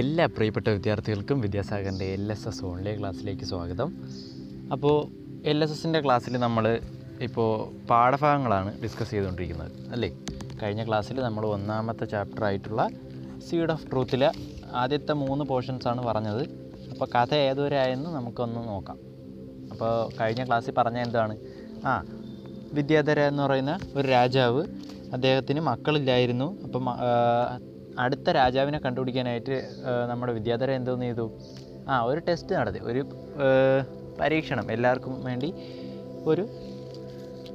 എല്ലാ പ്രിയപ്പെട്ട വിദ്യാർത്ഥികൾക്കും വിദ്യാസാഗറിന്റെ എൽ എസ് എസ് ഓൺലൈൻ ക്ലാസ്സിലേക്ക് സ്വാഗതം. അപ്പോൾ എൽ എസ് എസിന്റെ ക്ലാസ്സിൽ നമ്മൾ ഇപ്പോൾ പാഠഭാഗങ്ങളാണ് ഡിസ്കസ് ചെയ്തുകൊണ്ടിരിക്കുന്നത് അല്ലേ? കഴിഞ്ഞ ക്ലാസ്സിൽ നമ്മൾ ഒന്നാമത്തെ ചാപ്റ്റർ ആയിട്ടുള്ള സീഡ് ഓഫ് ട്രൂത്തിലെ ആദ്യത്തെ മൂന്ന് പോർഷൻസാണ് പറഞ്ഞത്. അപ്പോൾ കഥ ഏതുവരെയായെന്ന് നമുക്കൊന്ന് നോക്കാം. അപ്പോൾ കഴിഞ്ഞ ക്ലാസ്സിൽ പറഞ്ഞ എന്താണ്? ആ വിദ്യാധര എന്ന് പറയുന്ന ഒരു രാജാവ് അദ്ദേഹത്തിന് മക്കളില്ലായിരുന്നു. അപ്പം അടുത്ത രാജാവിനെ കണ്ടുപിടിക്കാനായിട്ട് നമ്മുടെ വിദ്യാധര എന്തോന്ന് ചെയ്തു? ആ ഒരു ടെസ്റ്റ് നടത്തി. ഒരു പരീക്ഷണം എല്ലാവർക്കും വേണ്ടി ഒരു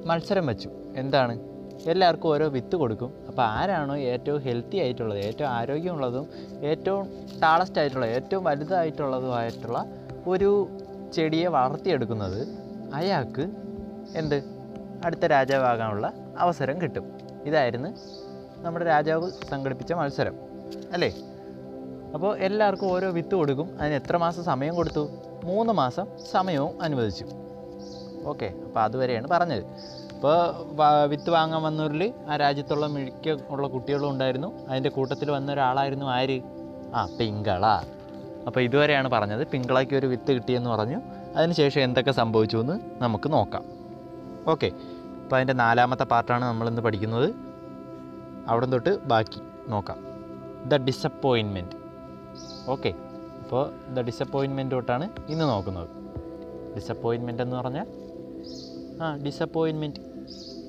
മത്സരം വെച്ചു. എന്താണ്? എല്ലാവർക്കും ഓരോ വിത്ത് കൊടുക്കും. അപ്പോൾ ആരാണോ ഏറ്റവും ഹെൽത്തി ആയിട്ടുള്ളത് ഏറ്റവും ആരോഗ്യമുള്ളതും ഏറ്റവും ടാളസ്റ്റ് ആയിട്ടുള്ള ഏറ്റവും വലുതായിട്ടുള്ളതുമായിട്ടുള്ള ഒരു ചെടിയെ വളർത്തിയെടുക്കുന്നത് അയാൾക്ക് എന്ത്? അടുത്ത രാജാവാകാനുള്ള അവസരം കിട്ടും. ഇതായിരുന്നു നമ്മുടെ രാജാവ് സംഘടിപ്പിച്ച മത്സരം അല്ലേ? അപ്പോൾ എല്ലാവർക്കും ഓരോ വിത്ത് കൊടുക്കും അതിന് എത്ര മാസം സമയം കൊടുത്തു? മൂന്ന് മാസം സമയവും അനുവദിച്ചു. ഓക്കെ അപ്പോൾ അതുവരെയാണ് പറഞ്ഞത്. ഇപ്പോൾ വിത്ത് വാങ്ങാൻ വന്നവരിൽ ആ രാജ്യത്തുള്ള മിക്ക ഉള്ള കുട്ടികളും ഉണ്ടായിരുന്നു. അതിന്റെ കൂട്ടത്തിൽ വന്ന ഒരാളായിരുന്നു ആര്? ആ പിങ്കള. അപ്പോൾ ഇതുവരെയാണ് പറഞ്ഞത്. പിങ്കളയ്ക്ക് ഒരു വിത്ത് കിട്ടിയെന്ന് പറഞ്ഞു. അതിനുശേഷം എന്തൊക്കെ സംഭവിച്ചു എന്ന് നമുക്ക് നോക്കാം. ഓക്കെ അപ്പോൾ അതിന്റെ നാലാമത്തെ പാർട്ടാണ് നമ്മളിന്ന് പഠിക്കുന്നത്. അവിടെ തൊട്ട് ബാക്കി നോക്കാം. ദ ഡിസപ്പോയിൻമെന്റ് ഓക്കെ അപ്പോൾ ദ ഡിസപ്പോയിൻമെന്റ് തൊട്ടാണ് ഇന്ന് നോക്കുന്നത്. ഡിസപ്പോയിൻമെന്റ് എന്ന് പറഞ്ഞാൽ ആ ഡിസപ്പോയിൻമെന്റ്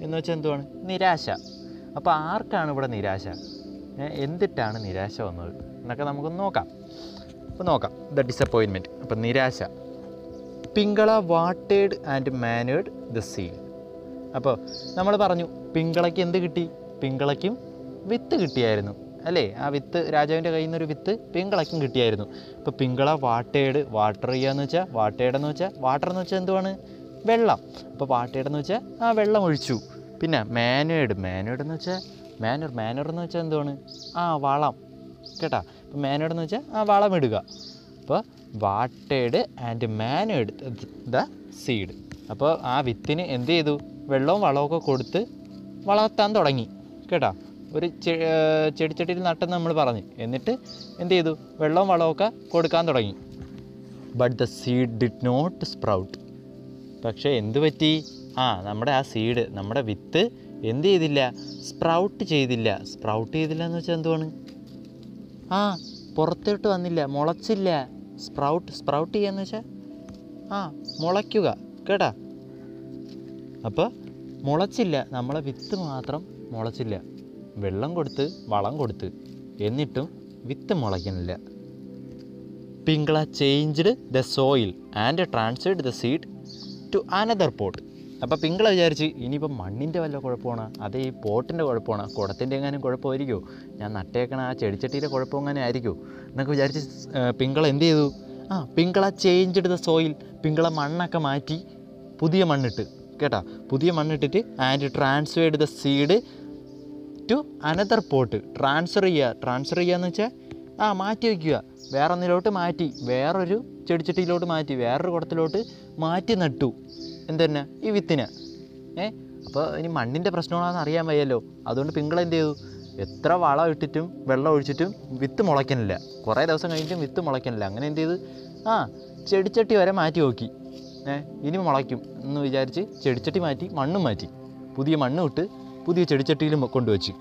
എന്ന് വെച്ചാൽ എന്തുവാണ്? നിരാശ. അപ്പോൾ ആർക്കാണ് ഇവിടെ നിരാശ? എന്തിട്ടാണ് നിരാശ വന്നത്? എന്നൊക്കെ നമുക്കൊന്ന് നോക്കാം. അപ്പോൾ നോക്കാം. ദ ഡിസപ്പോയിൻമെന്റ് അപ്പോൾ നിരാശ. പിങ്കള വാട്ടേഡ് ആൻഡ് മാനേഡ് ദ സീൽ. അപ്പോൾ നമ്മൾ പറഞ്ഞു പിങ്കളയ്ക്ക് എന്ത് കിട്ടി? പിങ്കളയ്ക്കും വിത്ത് കിട്ടിയായിരുന്നു അല്ലേ? ആ വിത്ത് രാജാവിന്റെ കയ്യിൽ നിന്നൊരു വിത്ത് പിങ്കളയ്ക്കും കിട്ടിയായിരുന്നു. അപ്പോൾ പിങ്കള വാട്ടേട് വാട്ടർ ചെയ്യാന്ന് വെച്ചാൽ വാട്ടേഡ് എന്ന് വെച്ചാൽ വാട്ടർ എന്ന് വെച്ചാൽ എന്തുവാണ്? വെള്ളം. അപ്പോൾ വാട്ടേടെന്ന് വെച്ചാൽ ആ വെള്ളം ഒഴിച്ചു. പിന്നെ മാനേഡ് മാനുവേഡ് എന്ന് വെച്ചാൽ മാനർ മാനർ എന്ന് വെച്ചാൽ എന്തുവാണ്? ആ വളം. കേട്ടാ? അപ്പോൾ മാനുവേഡ് എന്ന് വെച്ചാൽ ആ വളം ഇടുക. അപ്പോൾ വാട്ടേഡ് ആൻഡ് മാനേഡ് ദ സീഡ് അപ്പോൾ ആ വിത്തിന് എന്ത് ചെയ്തു? വെള്ളവും വളമൊക്കെ കൊടുത്ത് വളർത്താൻ തുടങ്ങി. കേട്ടാ? ഒരു ചെടിച്ചട്ടിയിൽ നട്ടെന്ന് നമ്മൾ പറഞ്ഞു. എന്നിട്ട് എന്ത് ചെയ്തു? വെള്ളവും വളമൊക്കെ കൊടുക്കാൻ തുടങ്ങി. But the seed did not sprout പക്ഷേ എന്ത് പറ്റി? ആ നമ്മുടെ ആ സീഡ് നമ്മുടെ വിത്ത് എന്ത് ചെയ്തില്ല? സ്പ്രൗട്ട് ചെയ്തില്ല. സ്പ്രൗട്ട് ചെയ്തില്ല എന്ന് വെച്ചാൽ എന്തുവാണ്? ആ പുറത്തോട്ട് വന്നില്ല മുളച്ചില്ല. സ്പ്രൗട്ട് സ്പ്രൗട്ട് ചെയ്യാന്ന് വെച്ചാൽ ആ മുളയ്ക്കുക. കേട്ടാ? അപ്പോൾ മുളച്ചില്ല. നമ്മളെ വിത്ത് മാത്രം മുളച്ചില്ല. വെള്ളം കൊടുത്ത് വളം കൊടുത്ത് എന്നിട്ടും വിത്ത് മുളയ്ക്കുന്നില്ല Pingala changed the soil and transferred the seed to another pot. അപ്പോൾ പിങ്കള വിചാരിച്ച് ഇനിയിപ്പോൾ മണ്ണിന്റെ വല്ല കുഴപ്പമാണ്? അതേ ഈ പോട്ടിന്റെ കുഴപ്പമാണ്? കുടത്തിന്റെ എങ്ങാനും കുഴപ്പമായിരിക്കുമോ ഞാൻ നട്ടേക്കണ ആ ചെടിച്ചട്ടിയുടെ കുഴപ്പം എങ്ങനെ ആയിരിക്കുമോ എന്നൊക്കെ വിചാരിച്ച് പിങ്കള എന്ത് ചെയ്തു? ആ Pingala changed the soil Pingala മണ്ണൊക്കെ മാറ്റി പുതിയ മണ്ണിട്ട് കേട്ടാ? പുതിയ മണ്ണിട്ടിട്ട് and transferred the seed to another pot transfer ചെയ്യുക. ട്രാൻസ്ഫർ ചെയ്യുക എന്ന് വെച്ചാൽ ആ മാറ്റി വയ്ക്കുക വേറെ ഒന്നിലോട്ട് മാറ്റി. വേറൊരു ചെടിച്ചട്ടിയിലോട്ട് മാറ്റി. വേറൊരു കുടത്തിലോട്ട് മാറ്റി നട്ടു. എന്തെന്നെ? ഈ വിത്തിന്. ഏ? അപ്പോൾ ഇനി മണ്ണിന്റെ പ്രശ്നമാണെന്ന് അറിയാൻ വയ്യല്ലോ. അതുകൊണ്ട് പിങ്കൾ എന്ത് ചെയ്തു? എത്ര വളം ഇട്ടിട്ടും വെള്ളം ഒഴിച്ചിട്ടും വിത്ത് മുളയ്ക്കണില്ല. കുറേ ദിവസം കഴിഞ്ഞിട്ടും വിത്ത് മുളയ്ക്കണില്ല. അങ്ങനെ എന്ത് ചെയ്ത്? ആ ചെടിച്ചട്ടി വരെ മാറ്റി നോക്കി. ഏ? ഇനി മുളയ്ക്കും എന്ന് വിചാരിച്ച് ചെടിച്ചട്ടി മാറ്റി മണ്ണും മാറ്റി. പുതിയ മണ്ണ് ഇട്ട് പുതിയ ചെടിച്ചട്ടിയിലും കൊണ്ടുവച്ചു.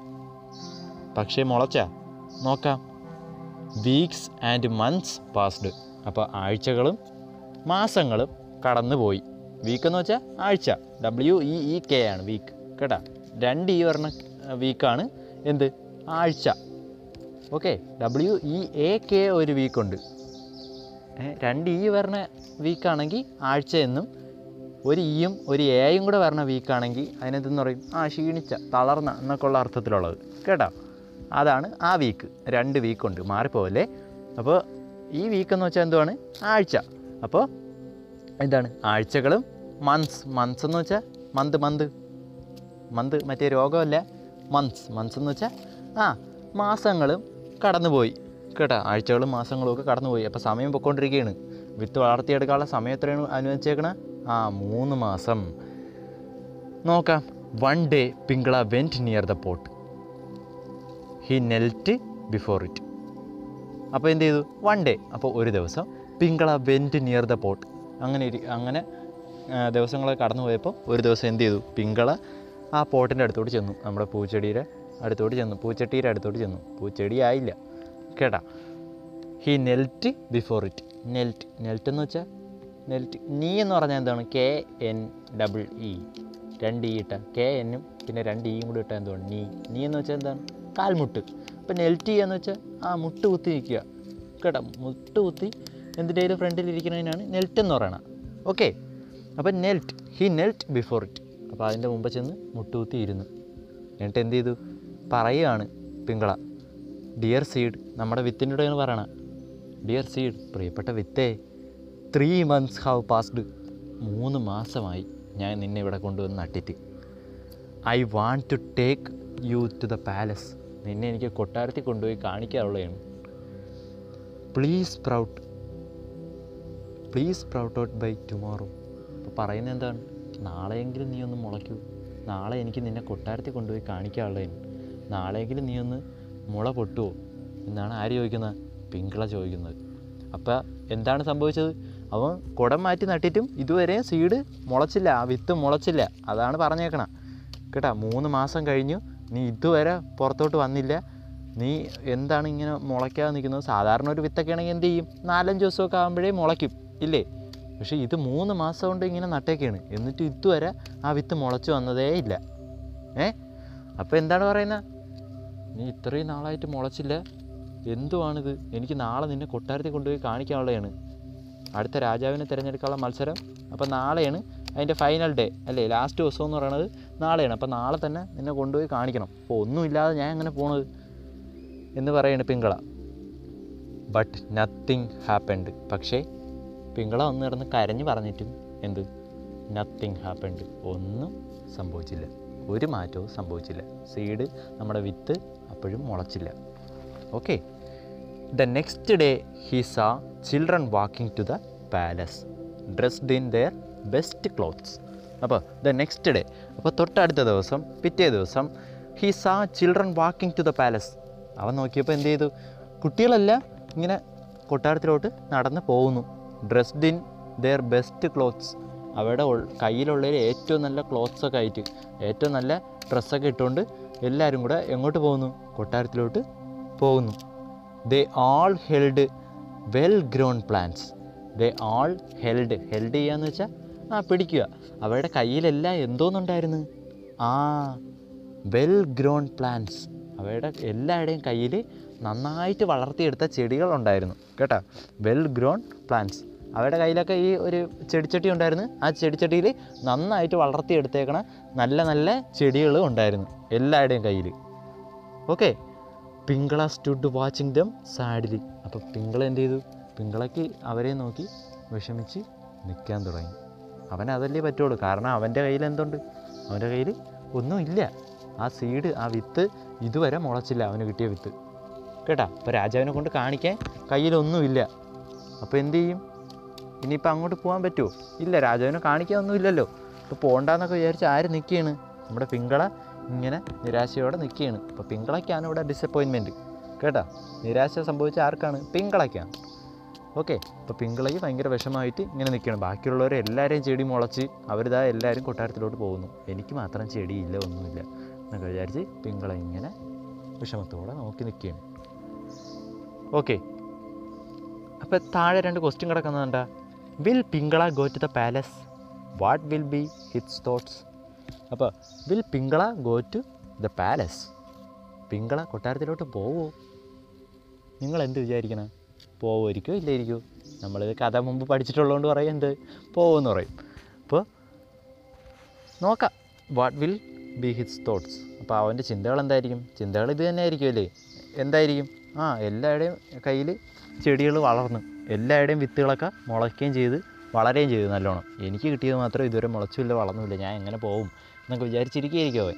പക്ഷേ മുളച്ച? നോക്കാം. Weeks and months passed. അപ്പോൾ ആഴ്ചകളും മാസങ്ങളും കടന്നുപോയി. വീക്ക് എന്ന് വെച്ചാൽ ആഴ്ച. ഡബ്ല്യു ഇ ഇ കെ ആണ് വീക്ക്. കേട്ടാ? രണ്ട് ഈ പറഞ്ഞ വീക്കാണ് എന്ത്? ആഴ്ച. Okay. W E A K ഒരു വീക്കുണ്ട്. രണ്ട് ഈ വരണ വീക്കാണെങ്കിൽ ആഴ്ച എന്നും ഒരു ഇയും ഒരു എയും കൂടെ വരണ വീക്കാണെങ്കിൽ അതിനെന്തെന്ന് പറയും? ആ ക്ഷീണിച്ച തളർന്ന എന്നൊക്കെ ഉള്ള അർത്ഥത്തിലുള്ളത്. കേട്ടോ? അതാണ് ആ വീക്ക് രണ്ട് വീക്കുണ്ട് മാറിപ്പോവല്ലേ? അപ്പോൾ ഈ വീക്ക് എന്ന് വെച്ചാൽ എന്തുവാണ്? ആഴ്ച. അപ്പോൾ എന്താണ്? ആഴ്ചകളും മന്ത്സ് മന്ത്സ് എന്ന് വെച്ചാൽ മന്ത് മന്ത് മന്ത് മറ്റേ രോഗമല്ല. മന്ത്സ് മന്ത്സ് എന്ന് വെച്ചാൽ ആ മാസങ്ങളും കടന്നുപോയി. കേട്ടോ? ആഴ്ചകളും മാസങ്ങളും ഒക്കെ കടന്നുപോയി. അപ്പോൾ സമയം പൊയ്ക്കൊണ്ടിരിക്കുകയാണ്. വിത്ത് വളർത്തിയെടുക്കാനുള്ള സമയം എത്രയാണ് അനുവദിച്ചേക്കണ? ആ മൂന്ന് മാസം. നോക്കാം one day Pingala went near the pot he knelt before it അപ്പോൾ എന്ത് ചെയ്തു? വൺ ഡേ അപ്പോൾ ഒരു ദിവസം Pingala went near the pot അങ്ങനെ അങ്ങനെ ദിവസങ്ങളൊക്കെ കടന്നു പോയപ്പോൾ ഒരു ദിവസം എന്ത് ചെയ്തു? പിങ്കള ആ പോട്ടിന്റെ അടുത്തോട്ട് ചെന്നു. നമ്മുടെ പൂച്ചെടിയുടെ അടുത്തോട്ട് ചെന്നു. പൂച്ചട്ടിയുടെ അടുത്തോട്ട് ചെന്നു. പൂച്ചെടി ആയില്ല. കേട്ടാ? He knelt before it knelt knelt എന്ന് വെച്ചാൽ നെൽറ്റ് നീ എന്ന് പറഞ്ഞാൽ എന്താണ്? കെ എൻ ഡബിൾ ഇ രണ്ട് ഇ ഇട്ട. കെ എന്നും പിന്നെ രണ്ട് ഇയും കൂടി ഇട്ടാൽ എന്താണ് നീ. നീ എന്ന് വെച്ചാൽ എന്താണ്? കാൽമുട്ട്. അപ്പം നെൽറ്റ് എന്ന് വെച്ചാൽ ആ മുട്ട് കുത്തി നിൽക്കുക. കേട്ടോ? മുട്ട് കുത്തി എന്തിന്റെയും ഫ്രണ്ടിൽ ഇരിക്കുന്നതിനാണ് നെൽറ്റ് എന്ന് പറയണത്. ഓക്കെ അപ്പം knelt he knelt before it അപ്പോൾ അതിന്റെ മുമ്പ് ചെന്ന് മുട്ടുകുത്തി ഇരുന്നു. എന്നിട്ട് എന്ത് ചെയ്തു? പറയുകയാണ് പിങ്കള. ഡിയർ സീഡ് നമ്മുടെ വിത്തിന്റെ കൂടെയാണ് പറയണം ഡിയർ സീഡ് പ്രിയപ്പെട്ട വിത്തേ ത്രീ മന്ത്സ് ഹാവ് പാസ്ഡ് മൂന്ന് മാസമായി ഞാൻ നിന്നെ ഇവിടെ കൊണ്ടുവന്ന് നട്ടിട്ട്. I want to take you to the palace നിന്നെ എനിക്ക് കൊട്ടാരത്തിൽ കൊണ്ടുപോയി കാണിക്കാറുള്ളതാണ് please sprout please sprout out by tomorrow അപ്പോൾ പറയുന്നത് എന്താണ്? നാളെയെങ്കിലും നീ ഒന്ന് മുളയ്ക്കൂ. നാളെ എനിക്ക് നിന്നെ കൊട്ടാരത്തിൽ കൊണ്ടുപോയി കാണിക്കാനുള്ളതിന് നാളെയെങ്കിലും നീ ഒന്ന് മുള പൊട്ടുമോ എന്നാണ് ആര് ചോദിക്കുന്നത്? പിങ്കള ചോദിക്കുന്നത്. അപ്പോൾ എന്താണ് സംഭവിച്ചത്? അവൻ കുടം മാറ്റി നട്ടിട്ടും ഇതുവരെ സീഡ് മുളച്ചില്ല ആ വിത്ത് മുളച്ചില്ല. അതാണ് പറഞ്ഞേക്കണം കേട്ടോ മൂന്ന് മാസം കഴിഞ്ഞു. നീ ഇതുവരെ പുറത്തോട്ട് വന്നില്ല. നീ എന്താണ് ഇങ്ങനെ മുളയ്ക്കാതെ നിൽക്കുന്നത്? സാധാരണ ഒരു വിത്തൊക്കെ ആണെങ്കിൽ എന്ത് ചെയ്യും? നാലഞ്ച് ദിവസമൊക്കെ ആകുമ്പോഴേ മുളയ്ക്കും ഇല്ലേ? പക്ഷേ ഇത് മൂന്ന് മാസം കൊണ്ട് ഇങ്ങനെ നട്ടേക്കാണ്. എന്നിട്ട് ഇതുവരെ ആ വിത്ത് മുളച്ചു വന്നതേ ഇല്ല. ഏ? അപ്പോൾ എന്താണ് പറയുന്നത്? നീ ഇത്രയും നാളായിട്ട് മുളച്ചില്ല. എന്തുവാണിത്? എനിക്ക് നാളെ നിന്നെ കൊട്ടാരത്തിൽ കൊണ്ടുപോയി കാണിക്കാനുള്ളതാണ്. അടുത്ത രാജാവിനെ തിരഞ്ഞെടുക്കാനുള്ള മത്സരം. അപ്പോൾ നാളെയാണ് അതിന്റെ ഫൈനൽ ഡേ അല്ലേ? ലാസ്റ്റ് ദിവസം എന്ന് പറയുന്നത് നാളെയാണ്. അപ്പോൾ നാളെ തന്നെ നിന്നെ കൊണ്ടുപോയി കാണിക്കണം. അപ്പോൾ ഒന്നുമില്ലാതെ ഞാൻ എങ്ങനെ പോണത്? എന്ന് പറയുന്നത് പിങ്കള. ബട്ട് നത്തിങ് ഹാപ്പൻഡ് പക്ഷേ പിങ്കള ഒന്ന് കിടന്ന് കരഞ്ഞ് പറഞ്ഞിട്ടും എന്ത്? നത്തിങ് ഹാപ്പൻഡ് ഒന്നും സംഭവിച്ചില്ല. ഒരു മാറ്റവും സംഭവിച്ചില്ല. സീഡ് നമ്മുടെ വിത്ത് അപ്പോഴും മുളച്ചില്ല. Okay the next day he saw children walking to the palace dressed in their best clothes അപ്പോൾ ദ നെക്സ്റ്റ് ഡേ അപ്പോൾ തൊട്ടടുത്ത ദിവസം പിറ്റേ ദിവസം he saw children walking to the palace അവൻ നോക്കിയപ്പോൾ എന്ത് ചെയ്തു? കുട്ടികളെല്ലാം ഇങ്ങനെ കൊട്ടാരത്തിലോട്ട് നടന്ന് പോകുന്നു. Dressed in their best clothes അവരുടെ കയ്യിലുള്ളവർ ഏറ്റവും നല്ല ക്ലോത്ത്സ് ഒക്കെ ആയിട്ട് ഏറ്റവും നല്ല ഡ്രസ്സൊക്കെ ഇട്ടുകൊണ്ട് എല്ലാവരും കൂടെ എങ്ങോട്ട് പോകുന്നു? കൊട്ടാരത്തിലോട്ട് പോകുന്നു. They all held well grown plants they all held held ചെയ്യാന്ന് വെച്ചാൽ ആ പിടിക്കുക. അവരുടെ കയ്യിലെല്ലാം എന്തോന്നുണ്ടായിരുന്നു? ആ വെൽ ഗ്രോൺ പ്ലാന്റ്സ് അവയുടെ എല്ലാവരുടെയും കയ്യിൽ നന്നായിട്ട് വളർത്തിയെടുത്ത ചെടികളുണ്ടായിരുന്നു. കേട്ടോ? വെൽ ഗ്രോൺ പ്ലാന്റ്സ് അവരുടെ കയ്യിലൊക്കെ ഈ ഒരു ചെടിച്ചട്ടി ഉണ്ടായിരുന്നു. ആ ചെടിച്ചട്ടിയിൽ നന്നായിട്ട് വളർത്തിയെടുത്തേക്കണ നല്ല നല്ല ചെടികൾ ഉണ്ടായിരുന്നു എല്ലാവരുടെയും കയ്യിൽ okay Pingala stood watching them sadly അപ്പോൾ പിങ്കള എന്ത് ചെയ്തു? പിങ്കളയ്ക്ക് അവരെ നോക്കി വിഷമിച്ച് നിൽക്കാൻ തുടങ്ങി. അവൻ അതല്ലേ പറ്റുള്ളൂ. കാരണം അവന്റെ കയ്യിൽ എന്തുണ്ട്? അവന്റെ കയ്യിൽ ഒന്നുമില്ല ആ സീഡ് ആ വിത്ത് ഇതുവരെ മുളച്ചില്ല അവന് കിട്ടിയ വിത്ത്. കേട്ടാ? അപ്പോൾ രാജാവിനെ കൊണ്ട് കാണിക്കാൻ കയ്യിലൊന്നുമില്ല അപ്പോൾ എന്ത് ചെയ്യും? ഇനിയിപ്പോൾ അങ്ങോട്ട് പോകാൻ പറ്റുമോ ഇല്ല രാജാവിനെ കാണിക്കാൻ ഒന്നുമില്ലല്ലോ ഇപ്പോൾ പോകണ്ടെന്നൊക്കെ വിചാരിച്ച് ആര് നിൽക്കുകയാണ് നമ്മുടെ പിങ്കള ഇങ്ങനെ നിരാശയോടെ നിൽക്കുകയാണ്. അപ്പോൾ പിങ്കളയ്ക്കാണ് ഇവിടെ ഡിസപ്പോയിൻമെന്റ് കേട്ടോ? നിരാശ സംഭവിച്ച ആർക്കാണ്? പിങ്കളയ്ക്കാണ്. ഓക്കെ അപ്പോൾ പിങ്കളയ്ക്ക് ഭയങ്കര വിഷമമായിട്ട് ഇങ്ങനെ നിൽക്കുകയാണ്. ബാക്കിയുള്ളവരെ എല്ലാവരെയും ചെടി മുളച്ച് അവരിതാ എല്ലാവരും കൊട്ടാരത്തിലോട്ട് പോകുന്നു. എനിക്ക് മാത്രം ചെടിയില്ല ഒന്നുമില്ല. എന്നൊക്കെ വിചാരിച്ച് പിങ്കള ഇങ്ങനെ വിഷമത്തോടെ നോക്കി നിൽക്കുകയാണ്. ഓക്കെ അപ്പോൾ താഴെ രണ്ട് question കിടക്കുന്നതുണ്ടാ will Pingala go to the palace what will be his thoughts അപ്പോൾ will Pingala go to the palace Pingala കൊട്ടാരത്തിലോട്ട് പോവോ? നിങ്ങൾ എന്ത് വിചാരിക്കണം? പോവുമായിരിക്കോ ഇല്ലായിരിക്കോ? നമ്മളിത് കഥ മുമ്പ് പഠിച്ചിട്ടുള്ളതുകൊണ്ട് പറയും എന്ത്? പോവുമെന്ന് പറയും. അപ്പോൾ നോക്കാം. What will be his thoughts അപ്പോൾ അവന്റെ ചിന്തകൾ എന്തായിരിക്കും? ചിന്തകൾ ഇത് തന്നെ ആയിരിക്കും അല്ലേ? എന്തായിരിക്കും? ആ എല്ലാവരുടെയും കയ്യിൽ ചെടികൾ വളർന്ന് എല്ലാവരുടെയും വിത്തുകളൊക്കെ മുളയ്ക്കുകയും ചെയ്ത് വളരുകയും ചെയ്തു നല്ലോണം. എനിക്ക് കിട്ടിയത് മാത്രം ഇതുവരെ മുളച്ചുമില്ല വളർന്നുമില്ല ഞാൻ എങ്ങനെ പോകും എന്നൊക്കെ വിചാരിച്ചിരിക്കുകയായിരിക്കും അവൻ.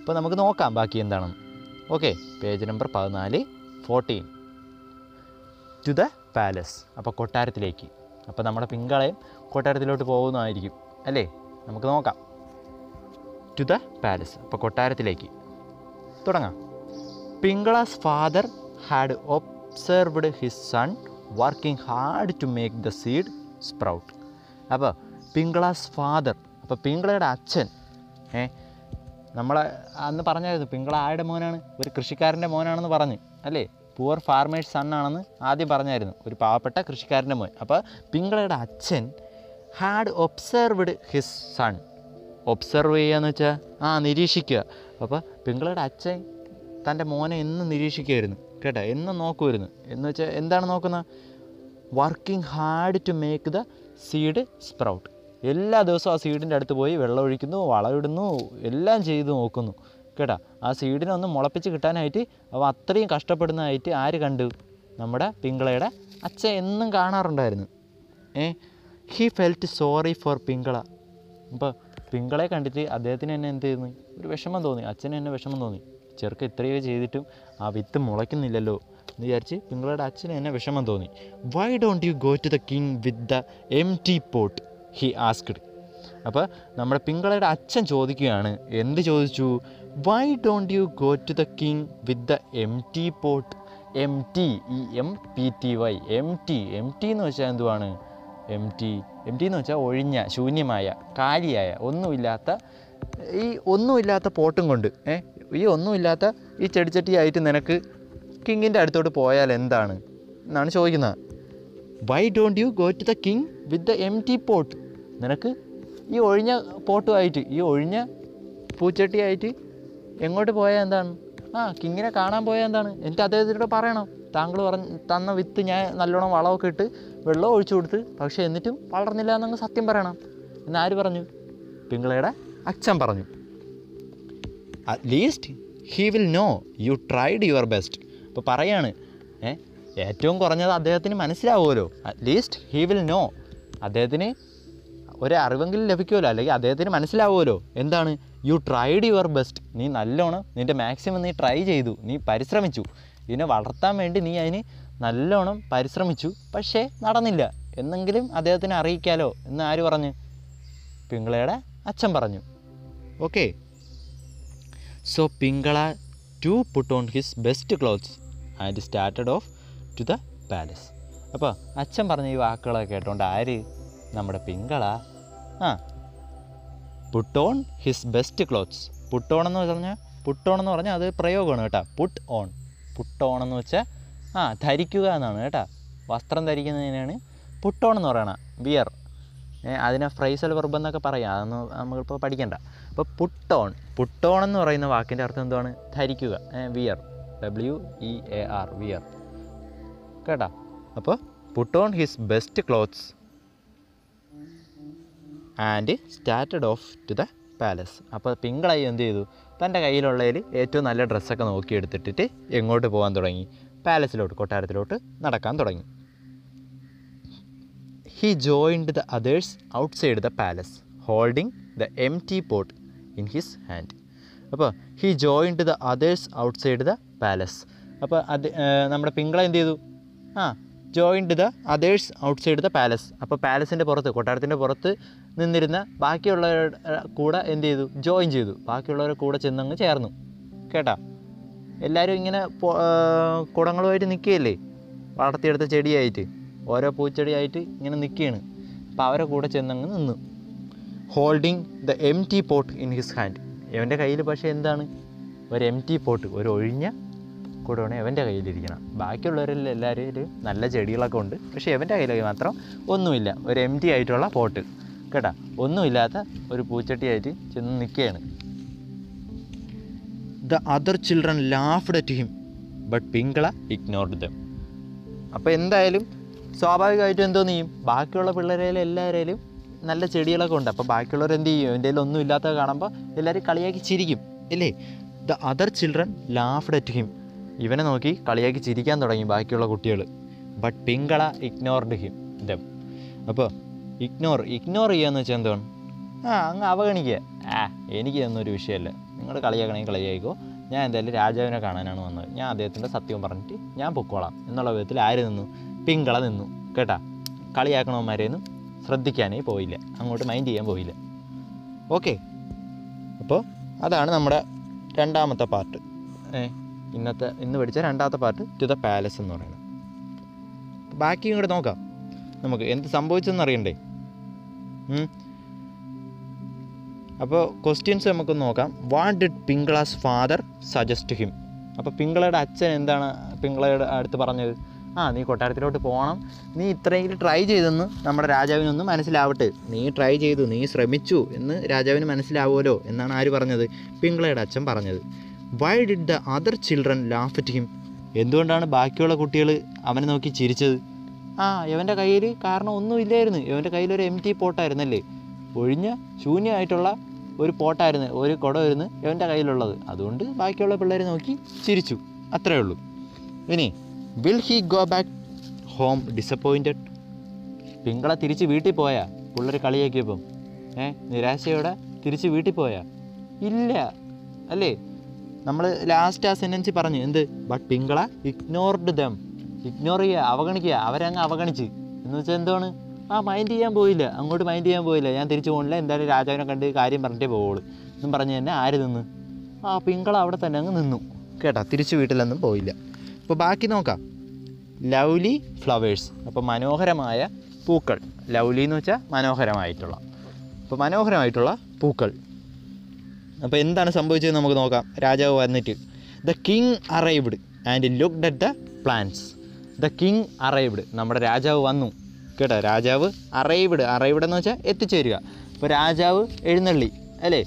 അപ്പോൾ നമുക്ക് നോക്കാം ബാക്കി എന്താണെന്ന് ഓക്കെ പേജ് നമ്പർ പതിനാല് ഫോർട്ടീൻ ടു ദ പാലസ് അപ്പോൾ കൊട്ടാരത്തിലേക്ക്. അപ്പോൾ നമ്മുടെ പിങ്കളയും കൊട്ടാരത്തിലോട്ട് പോകുന്നതായിരിക്കും അല്ലേ? നമുക്ക് നോക്കാം. ടു ദ പാലസ് അപ്പോൾ കൊട്ടാരത്തിലേക്ക്. തുടങ്ങാം. Pingala's father had observed his son working hard to make the seed sprout. അപ്പോൾ പിങ്കളാസ് ഫാദർ അപ്പോൾ പിങ്കളയുടെ അച്ഛൻ ഏ നമ്മളെ അന്ന് പറഞ്ഞായിരുന്നു പിങ്കള ആരുടെ മോനാണ്? ഒരു കൃഷിക്കാരന്റെ മോനാണെന്ന് പറഞ്ഞ് അല്ലേ? പുവർ ഫാർമേഴ്സ് സണ്ണാണെന്ന് ആദ്യം പറഞ്ഞായിരുന്നു ഒരു പാവപ്പെട്ട കൃഷിക്കാരന്റെ മോൻ. അപ്പോൾ പിങ്കളയുടെ അച്ഛൻ had observed his son observe ചെയ്യുകയെന്ന് വെച്ചാൽ ആ നിരീക്ഷിക്കുക. അപ്പോൾ പിങ്കളയുടെ അച്ഛൻ തന്റെ മോനെ എന്നും നിരീക്ഷിക്കുമായിരുന്നു കേട്ടോ? എന്നും നോക്കുമായിരുന്നു എന്ന് വെച്ചാൽ എന്താണ് നോക്കുന്നത്? Working hard to make the seed sprout എല്ലാ ദിവസവും ആ സീഡിന്റെ അടുത്ത് പോയി വെള്ളം ഒഴിക്കുന്നു വളമിടുന്നു എല്ലാം ചെയ്ത് നോക്കുന്നു. കേട്ടോ? ആ സീഡിനെ ഒന്ന് മുളപ്പിച്ച് കിട്ടാനായിട്ട് അവ അത്രയും കഷ്ടപ്പെടുന്നതായിട്ട് ആര് കണ്ടു? നമ്മുടെ പിങ്കളയുടെ അച്ഛൻ എന്നും കാണാറുണ്ടായിരുന്നു. ഏ? He felt sorry for Pingala. അപ്പോൾ പിങ്കളെ കണ്ടിട്ട് അദ്ദേഹത്തിന് തന്നെ എന്ത് ചെയ്യുന്നു ഒരു വിഷമം തോന്നി. അച്ഛന് തന്നെ വിഷമം തോന്നി. ചെറുക്ക ഇത്രയൊക്കെ ചെയ്തിട്ടും ആ വിത്ത് മുളയ്ക്കുന്നില്ലല്ലോ. എന്ന് വിചാരിച്ച് പിങ്കളയുടെ അച്ഛന് തന്നെ വിഷമം തോന്നി. Why don't you go to the king with the empty pot he asked അപ്പോൾ നമ്മുടെ പിങ്കളയുടെ അച്ഛൻ ചോദിക്കുകയാണ് എന്ത് ചോദിച്ചു? Why don't you go to the king with the empty pot empty E M P T Y empty empty എന്ന് വെച്ചാൽ എന്തുവാണ്? എം ടി എം ടി എന്ന് വെച്ചാൽ ഒഴിഞ്ഞ ശൂന്യമായ കാലിയായ ഒന്നുമില്ലാത്ത ഈ ഒന്നുമില്ലാത്ത പോട്ടും കൊണ്ട് ഏ ഈ ഒന്നുമില്ലാത്ത ഈ ചെടിച്ചട്ടിയായിട്ട് നിനക്ക് കിങ്ങിന്റെ അടുത്തോട്ട് പോയാൽ എന്താണ്? എന്നാണ് ചോദിക്കുന്നത്. Why don't you go to the king with the empty pot നിനക്ക് ഈ ഒഴിഞ്ഞ പോട്ടുമായിട്ട് ഈ ഒഴിഞ്ഞ പൂച്ചട്ടിയായിട്ട് എങ്ങോട്ട് പോയാൽ എന്താണ്? ആ കിങ്ങിനെ കാണാൻ പോയാൽ എന്താണ്? എനിക്ക് അദ്ദേഹത്തിനോട് പറയണം. താങ്കൾ പറഞ്ഞ തന്ന വിത്ത് ഞാൻ നല്ലോണം വളമൊക്കെ ഇട്ട് വെള്ളം ഒഴിച്ചു കൊടുത്ത് പക്ഷേ എന്നിട്ടും വളർന്നില്ല എന്നങ്ങ് സത്യം പറയണം. എന്ന് ആര് പറഞ്ഞു? പിങ്കളയുടെ അച്ഛൻ പറഞ്ഞു. At least he will know you tried your best അപ്പോൾ പറയാണ്. ഏ? ഏറ്റവും കുറഞ്ഞത് അദ്ദേഹത്തിന് മനസ്സിലാവുമല്ലോ. At least he will know അദ്ദേഹത്തിന് ഒരു അറിവെങ്കിലും ലഭിക്കുമല്ലോ. അല്ലെങ്കിൽ അദ്ദേഹത്തിന് മനസ്സിലാവുമല്ലോ. എന്താണ്? യു ട്രൈഡ് യുവർ ബെസ്റ്റ് നീ നല്ലോണം നിന്റെ മാക്സിമം നീ ട്രൈ ചെയ്തു. നീ പരിശ്രമിച്ചു. ഇതിനെ വളർത്താൻ വേണ്ടി നീ അതിന് നല്ലോണം പരിശ്രമിച്ചു. പക്ഷേ നടന്നില്ല. എന്നെങ്കിലും അദ്ദേഹത്തിന് അറിയിക്കാലോ എന്ന് ആര് പറഞ്ഞു? പിങ്കളയുടെ അച്ഛൻ പറഞ്ഞു. Okay so Pingala to put on his best clothes and started off to the palace. അപ്പോൾ അച്ഛൻ പറഞ്ഞ ഈ വാക്കുകളൊക്കെ കേട്ടോണ്ട് ആര്? നമ്മുടെ പിങ്കള. ആ. Put on his best clothes put on എന്ന് പറഞ്ഞാൽ പുട്ട് ഓൺ എന്ന് പറഞ്ഞാൽ അത് പ്രയോഗമാണ് കേട്ടോ. പുട്ട് ഓൺ പുട്ട് ഓൺ എന്ന് വെച്ചാൽ ആ ധരിക്കുക എന്നാണ് കേട്ടോ. വസ്ത്രം ധരിക്കുന്നതിനാണ് പുട്ട് ഓൺ എന്ന് പറയണ. വിയർ അതിനെ ഫ്രൈസൽ വെർബ് എന്നൊക്കെ പറയാം. അതൊന്നും നമ്മളിപ്പോൾ പഠിക്കണ്ട. അപ്പോൾ പുട്ടോൺ പുട്ടോൺ എന്ന് പറയുന്ന വാക്കിന്റെ അർത്ഥം എന്താണ്? ധരിക്കുക. Wear W E A R wear കേട്ടാ അപ്പോൾ put on his best clothes and started off to the palace അപ്പോൾ പിങ്കളായി എന്ത് ചെയ്തു? തന്റെ കയ്യിലുള്ളതിൽ ഏറ്റവും നല്ല ഡ്രസ്സൊക്കെ നോക്കിയെടുത്തിട്ട് എങ്ങോട്ട് പോകാൻ തുടങ്ങി? പാലസിലോട്ട് കൊട്ടാരത്തിലോട്ട് നടക്കാൻ തുടങ്ങി. He joined the others outside the palace holding the empty pot in his hand അപ്പോൾ he joined the others outside the palace അപ്പോൾ അത് നമ്മുടെ പിങ്കള എന്ത് ചെയ്തു? ആ joined the others outside the palace അപ്പോൾ പാലസിന്റെ പുറത്ത് കൊട്ടാരത്തിന്റെ പുറത്ത് നിന്നിരുന്ന ബാക്കിയുള്ളവരുടെ കൂടെ എന്ത് ചെയ്തു? ജോയിൻ ചെയ്തു. ബാക്കിയുള്ളവരെ കൂടെ ചെന്നങ്ങ് ചേർന്നു. കേട്ടാ? എല്ലാവരും ഇങ്ങനെ കുടങ്ങളുമായിട്ട് നിൽക്കുകയല്ലേ? വളർത്തിയെടുത്ത ചെടിയായിട്ട്. ഓരോ പൂച്ചെടിയായിട്ട് ഇങ്ങനെ നിൽക്കുകയാണ്. അപ്പോൾ അവരെ കൂടെ ചെന്നങ്ങ് നിന്നു. Holding the empty pot in his hand ഇവന്റെ കയ്യിൽ പക്ഷേ എന്താണ്? ഒരു എം ടി പോട്ട് ഒരു ഒഴിഞ്ഞ കൂടെയാണ് എവന്റെ കയ്യിലിരിക്കണം. ബാക്കിയുള്ളവരിൽ എല്ലാവരും നല്ല ചെടികളൊക്കെ ഉണ്ട്. പക്ഷേ എവന്റെ കയ്യിൽ മാത്രം ഒന്നുമില്ല. ഒരു എം ടി ആയിട്ടുള്ള പോട്ട് കേട്ടാ? ഒന്നുമില്ലാത്ത ഒരു പൂച്ചട്ടിയായിട്ട് ചെന്ന് നിൽക്കുകയാണ്. The other children laughed at him but Pingala ignored them അപ്പോൾ എന്തായാലും സ്വാഭാവികമായിട്ടും എന്തോ ചെയ്യും ബാക്കിയുള്ള പിള്ളേരെയും എല്ലാവരേലും നല്ല ചെടികളൊക്കെ ഉണ്ട്. അപ്പോൾ ബാക്കിയുള്ളവർ എന്ത് ചെയ്യും? എന്റെ ഒന്നും ഇല്ലാത്തത് കാണുമ്പോൾ എല്ലാവരും കളിയാക്കി ചിരിക്കും. ഇല്ലേ? The other children laughed at him ഇവനെ നോക്കി കളിയാക്കി ചിരിക്കാൻ തുടങ്ങി ബാക്കിയുള്ള കുട്ടികൾ but Pingala ignored him them അപ്പോൾ ഇഗ്നോർ ഇഗ്നോർ ചെയ്യാന്ന് വെച്ചാൽ എന്താണ് ആ അങ്ങ് അവഗണിക്കുക. ആ എനിക്ക് ഇതൊന്നൊരു വിഷയമല്ല. നിങ്ങൾ കളിയാക്കണമെങ്കിൽ കളിയായിക്കോ ഞാൻ എന്തായാലും രാജാവിനെ കാണാനാണ് വന്നത്. ഞാൻ അദ്ദേഹത്തിന്റെ സത്യം പറഞ്ഞിട്ട് ഞാൻ പൊക്കോളാം. എന്നുള്ള വിധത്തിൽ ആര് നിന്നു? പിങ്കള നിന്നു. കേട്ടാ? കളിയാക്കണവന്മാരെയൊന്നും ശ്രദ്ധിക്കാനേ പോയില്ല. അങ്ങോട്ട് മൈൻഡ് ചെയ്യാൻ പോയില്ല. ഓക്കെ അപ്പോൾ അതാണ് നമ്മുടെ രണ്ടാമത്തെ പാർട്ട് ഏ? ഇന്നത്തെ ഇന്ന് പഠിച്ച രണ്ടാമത്തെ പാർട്ട് ടു ദ പാലസ് എന്ന് പറയുന്നത്. ബാക്കിയും കൂടെ നോക്കാം. നമുക്ക് എന്ത് സംഭവിച്ചെന്ന് അറിയണ്ടേ? അപ്പോൾ ക്വസ്റ്റ്യൻസ് നമുക്ക് നോക്കാം. What did Pingala's father suggest him അപ്പോൾ പിങ്കളയുടെ അച്ഛൻ എന്താണ് പിങ്കളയുടെ അടുത്ത് പറഞ്ഞത്? ആ നീ കൊട്ടാരത്തിലോട്ട് പോകണം നീ ഇത്രയും ട്രൈ ചെയ്തെന്ന് നമ്മുടെ രാജാവിനൊന്ന് മനസ്സിലാവട്ടെ. നീ ട്രൈ ചെയ്തു നീ ശ്രമിച്ചു എന്ന് രാജാവിന് മനസ്സിലാവുമല്ലോ എന്നാണ് ആര് പറഞ്ഞത്? പിങ്കളയുടെ അച്ഛൻ പറഞ്ഞത്. Why did the other children laugh at him എന്തുകൊണ്ടാണ് ബാക്കിയുള്ള കുട്ടികൾ അവനെ നോക്കി ചിരിച്ചത്? ആ ഇവന്റെ കയ്യിൽ കാരണം ഒന്നുമില്ലായിരുന്നു ഇവന്റെ കയ്യിൽ ഒരു എം ടി പോട്ടായിരുന്നല്ലേ ഒഴിഞ്ഞ ശൂന്യമായിട്ടുള്ള ഒരു പോട്ടായിരുന്നു ഒരു കുടമായിരുന്നു ഇവന്റെ കയ്യിലുള്ളത്. അതുകൊണ്ട് ബാക്കിയുള്ള പിള്ളേരെ നോക്കി ചിരിച്ചു. അത്രേ ഉള്ളൂ. ഇനി will he go back home disappointed Pingala തിരിച്ച് വീട്ടിൽ പോയാ? പിള്ളേർ കളിയാക്കിയപ്പം. ഏ നിരാശയോടെ തിരിച്ച് വീട്ടിൽ പോയാ? ഇല്ല. അല്ലേ? നമ്മൾ ലാസ്റ്റ് ആ സെന്റൻസ് പറഞ്ഞു എന്ത്? But Pingala ignored them ignore ചെയ്യുക അവഗണിക്കുക അവരങ്ങ് അവഗണിച്ച്. എന്ന് വെച്ചാൽ എന്താണ്? ആ മൈൻഡ് ചെയ്യാൻ പോയില്ല. അങ്ങോട്ട് മൈൻഡ് ചെയ്യാൻ പോയില്ല. ഞാൻ തിരിച്ചു പോകണില്ല എന്തായാലും രാജാവിനെ കണ്ട് കാര്യം പറഞ്ഞിട്ടേ പോവുള്ളൂ. എന്നും പറഞ്ഞു തന്നെ ആര് നിന്ന് ആ പിങ്കള അവിടെ തന്നെ അങ്ങ് നിന്നു. കേട്ടോ തിരിച്ചു വീട്ടിലൊന്നും പോയില്ല. അപ്പോൾ ബാക്കി നോക്കാം. Lovely flowers. അപ്പോൾ മനോഹരമായ പൂക്കൾ. ലവ്ലി എന്ന് വെച്ചാൽ മനോഹരമായിട്ടുള്ള. അപ്പോൾ മനോഹരമായിട്ടുള്ള പൂക്കൾ. അപ്പോൾ എന്താണ് സംഭവിച്ചത് നമുക്ക് നോക്കാം. രാജാവ് വന്നിട്ട് the king arrived and looked at the plants the king arrived നമ്മുടെ രാജാവ് വന്നു. കേട്ടോ രാജാവ് അറൈവ്ഡ് അറൈവ്ഡ് എന്ന് വെച്ചാൽ എത്തിച്ചേരുക. അപ്പോൾ രാജാവ് എഴുന്നള്ളി അല്ലേ?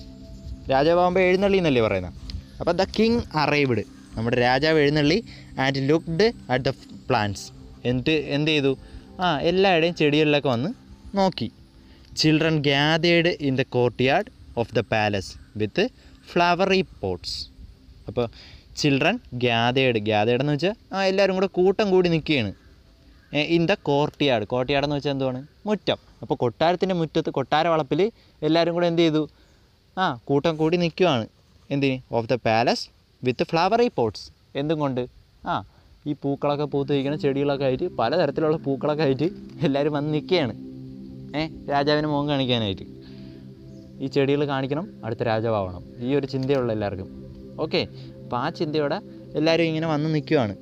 രാജാവ് ആകുമ്പോൾ എഴുന്നള്ളി എന്നല്ലേ പറയുന്നത് അപ്പോൾ ദ കിങ് അറൈവ്ഡ് നമ്മുടെ രാജാവ് എഴുന്നള്ളി and looked at the plants എന്നിട്ട് എന്ത് ചെയ്തു? ആ എല്ലാവരുടെയും ചെടികളിലൊക്കെ വന്ന് നോക്കി. Children gathered in the courtyard of the palace with flowery pots അപ്പോൾ ചിൽഡ്രൻ ഗ്യാതേഡ് ഗ്യാതേഡ് എന്ന് വെച്ചാൽ ആ എല്ലാവരും കൂടെ കൂട്ടം കൂടി നിൽക്കുകയാണ്. ഇൻ ദ കോർട്ട്യാർഡ് കോർട്ട്യാർഡ് എന്ന് വെച്ചാൽ എന്തുവാണ്? മുറ്റം. അപ്പോൾ കൊട്ടാരത്തിന്റെ മുറ്റത്ത് കൊട്ടാര വളപ്പിൽ എല്ലാവരും കൂടെ എന്ത് ചെയ്തു? ആ കൂട്ടം കൂടി നിൽക്കുവാണ് എന്തിന്? Of the palace with flowery pots എന്തും കൊണ്ട്. ആ ഈ പൂക്കളൊക്കെ പൂത്ത് നിൽക്കുന്ന ചെടികളൊക്കെ ആയിട്ട് പലതരത്തിലുള്ള പൂക്കളൊക്കെ ആയിട്ട് എല്ലാവരും വന്ന് നിൽക്കുകയാണ്. ഏ രാജാവിന് മുഖം കാണിക്കാനായിട്ട്. ഈ ചെടികൾ കാണിക്കണം അടുത്ത രാജാവാവണം. ഈ ഒരു ചിന്തയുള്ള എല്ലാവർക്കും. ഓക്കെ അപ്പോൾ ആ ചിന്തയോടെ എല്ലാവരും ഇങ്ങനെ വന്ന് നിൽക്കുവാണ്.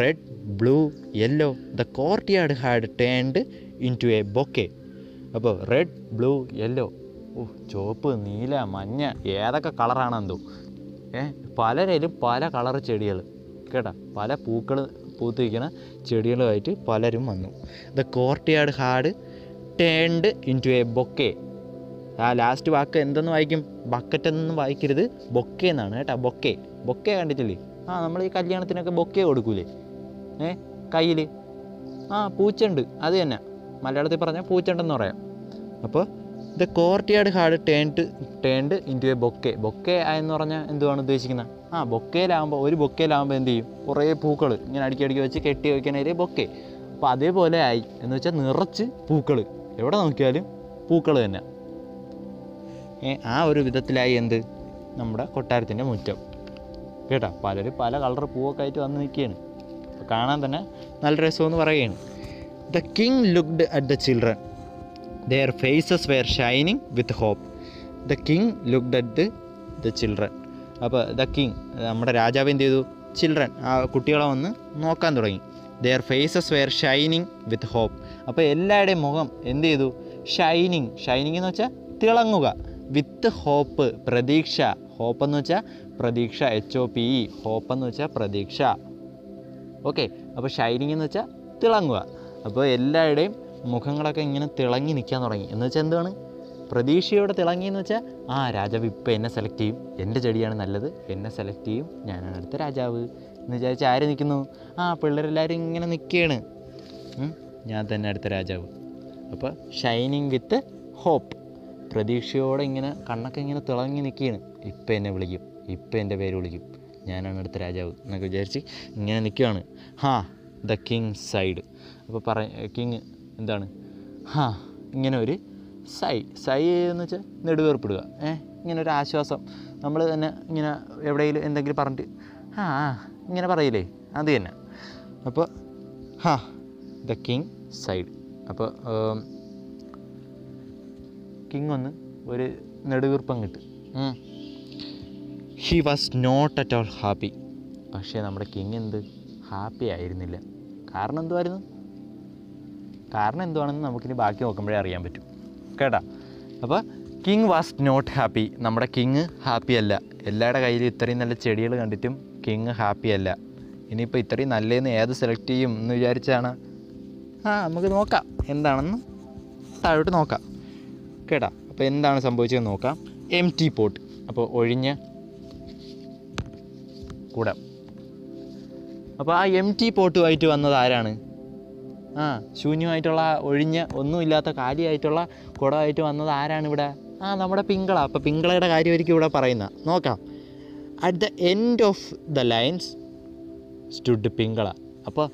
Red blue yellow the courtyard had turned into a bouquet അപ്പോൾ റെഡ് ബ്ലൂ യെല്ലോ ഓ ചുവപ്പ് നീല മഞ്ഞ ഏതൊക്കെ കളറാണെന്തോ ഏ പലരിലും പല കളർ ചെടികൾ കേട്ടോ പല പൂക്കൾ പൂത്തിരിക്കുന്ന ചെടികളുമായിട്ട് പലരും വന്നു. The courtyard had turned into a bouquet ആ ലാസ്റ്റ് വാക്ക് എന്തെന്ന് വായിക്കും? ബക്കറ്റ് എന്നൊന്നും വായിക്കരുത്. ബൊക്കെ എന്നാണ് കേട്ടോ ബൊക്കെ. ബൊക്കെ കണ്ടിട്ടില്ലേ? ആ നമ്മൾ ഈ കല്യാണത്തിനൊക്കെ ബൊക്കെ കൊടുക്കൂലേ? ഏ കയ്യിൽ ആ പൂച്ചണ്ട് അത് തന്നെ. മലയാളത്തിൽ പറഞ്ഞാൽ പൂച്ചണ്ടെന്ന് പറയാം. അപ്പോൾ the courtyard had turned turned into a bouquet. Bouquet എന്ന് പറഞ്ഞാൽ എന്തുവാണ് ഉദ്ദേശിക്കുന്നത്? ആ ബൊക്കയിലാകുമ്പോൾ ഒരു ബൊക്കയിലാകുമ്പോൾ എന്ത് ചെയ്യും? കുറേ പൂക്കൾ ഇങ്ങനെ അടുക്കി അടുക്കി വെച്ച് കെട്ടി വയ്ക്കണേൽ ബൊക്കെ. അപ്പോൾ അതേപോലെ ആയി. എന്ന് വെച്ചാൽ നിറച്ച് പൂക്കൾ എവിടെ നോക്കിയാലും പൂക്കൾ തന്നെ. ആ ഒരു വിധത്തിലായി എന്ത്? നമ്മുടെ കൊട്ടാരത്തിന്റെ മുറ്റം. കേട്ടോ? പലരും പല കളർ പൂവൊക്കെ ആയിട്ട് വന്ന് നിൽക്കുകയാണ്. അപ്പോൾ കാണാൻ തന്നെ നല്ല രസമെന്ന് പറയുകയാണ്. The king looked at the children their faces were shining with hope the king looked at the children അപ്പോൾ ദ കിങ് നമ്മുടെ രാജാവ് എന്ത് ചെയ്തു? ചിൽഡ്രൻ ആ കുട്ടികളെ വന്ന് നോക്കാൻ തുടങ്ങി. Their faces were shining with hope അപ്പോൾ എല്ലാവരുടെയും മുഖം എന്ത് ചെയ്തു? ഷൈനിങ് ഷൈനിങ് എന്ന് വെച്ചാൽ തിളങ്ങുക. വിത്ത് ഹോപ്പ് പ്രതീക്ഷ. ഹോപ്പ് എന്ന് വെച്ചാൽ പ്രതീക്ഷ H O P E hope എന്ന് വെച്ചാൽ പ്രതീക്ഷ. ഓക്കെ അപ്പോൾ ഷൈനിങ് എന്ന് വെച്ചാൽ തിളങ്ങുക. അപ്പോൾ എല്ലാവരുടെയും മുഖങ്ങളൊക്കെ ഇങ്ങനെ തിളങ്ങി നിൽക്കാൻ തുടങ്ങി. എന്ന് വെച്ചാൽ എന്താണ്? പ്രതീക്ഷയോടെ തിളങ്ങി എന്ന് വെച്ചാൽ ആ രാജാവ് ഇപ്പം എന്നെ സെലക്ട് ചെയ്യും. എന്റെ ചെടിയാണ് നല്ലത്. എന്നെ സെലക്ട് ചെയ്യും. ഞാനാണ് അടുത്ത രാജാവ്. എന്ന് വിചാരിച്ച് ആര് നിൽക്കുന്നു ആ പിള്ളേരെല്ലാവരും ഇങ്ങനെ നിൽക്കുകയാണ് ഞാൻ തന്നെ അടുത്ത രാജാവ്. അപ്പോൾ ഷൈനിങ് വിത്ത് ഹോപ്പ് പ്രതീക്ഷയോടെ ഇങ്ങനെ കണ്ണൊക്കെ ഇങ്ങനെ തിളങ്ങി നിൽക്കുകയാണ് ഇപ്പം എന്നെ വിളിക്കും. ഇപ്പം എന്റെ പേര് വിളിക്കും. ഞാനാണ് അടുത്ത രാജാവ് എന്നൊക്കെ വിചാരിച്ച് ഇങ്ങനെ നിൽക്കുകയാണ് ഹാ ദ കിങ് സൈഡ്. അപ്പോൾ പറ കിങ് എന്താണ്? ഹാ ഇങ്ങനെ ഒരു സൈ സൈ എന്ന് വെച്ചാൽ നെടുവേർപ്പിടുക. ഏഹ് ഇങ്ങനെ ഒരു ആശ്വാസം. നമ്മൾ തന്നെ ഇങ്ങനെ എവിടെയെങ്കിലും എന്തെങ്കിലും പറഞ്ഞിട്ട് ആ ഇങ്ങനെ പറയില്ലേ? അത് തന്നെ. അപ്പോൾ ഹാ ദ കിങ് സൈഡ്. അപ്പോൾ കിങ് ഒന്ന് ഒരു നെടുവീർപ്പം കിട്ടും. He was not at all happy പക്ഷേ നമ്മുടെ കിങ് എന്ത്? ഹാപ്പി ആയിരുന്നില്ല. കാരണം എന്തുമായിരുന്നു കാരണം എന്തുവാണെന്ന് നമുക്കിനി ബാക്കി നോക്കുമ്പോഴേ അറിയാൻ പറ്റും. കേട്ടാ? അപ്പോൾ കിങ് വാസ് നോട്ട് ഹാപ്പി നമ്മുടെ കിങ് ഹാപ്പി അല്ല. എല്ലാവരുടെ കയ്യിൽ ഇത്രയും നല്ല ചെടികൾ കണ്ടിട്ടും കിങ് ഹാപ്പി അല്ല. ഇനിയിപ്പോൾ ഇത്രയും നല്ലതെന്ന് ഏത് സെലക്ട് ചെയ്യും എന്ന് വിചാരിച്ചാണ്? ആ നമുക്ക് നോക്കാം. എന്താണെന്ന് താഴോട്ട് നോക്കാം. കേട്ടാ അപ്പോൾ എന്താണ് സംഭവിച്ചതെന്ന് നോക്കാം. എം ടി പോട്ട് അപ്പോൾ ഒഴിഞ്ഞ കൂടം. അപ്പോൾ ആ എം ടി പോട്ടുമായിട്ട് വന്നത് ആരാണ്? ആ ശൂന്യമായിട്ടുള്ള ഒഴിഞ്ഞ ഒന്നുമില്ലാത്ത കാലിയായിട്ടുള്ള കുടമായിട്ട് വന്നത് ആരാണ് ഇവിടെ? ആ നമ്മുടെ പിങ്കള. അപ്പോൾ പിങ്കളയുടെ കാര്യമായിരിക്കും ഇവിടെ പറയുന്ന നോക്കാം. At the end of the lines stood Pingala. അപ്പോൾ